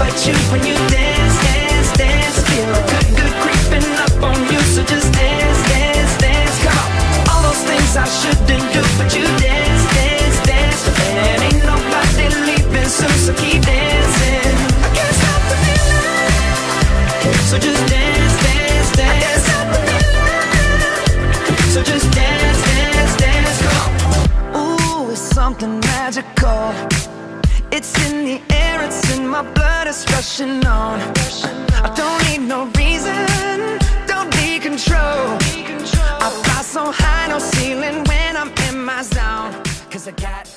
but you when you dance, dance, dance. Feel good, good creeping up on you. So just dance, dance, dance. Come on. All those things I shouldn't do, but you dance, dance, dance. And ain't nobody leaving soon, so keep dancing. I can't stop the feeling. So just dance, dance, dance. I can't stop the feeling. So just dance, dance, dance. Come on. Ooh, it's something magical. It's in the my blood, is rushing on. I don't need no reason, don't need control. I fly so high, no ceiling when I'm in my zone. Cause I got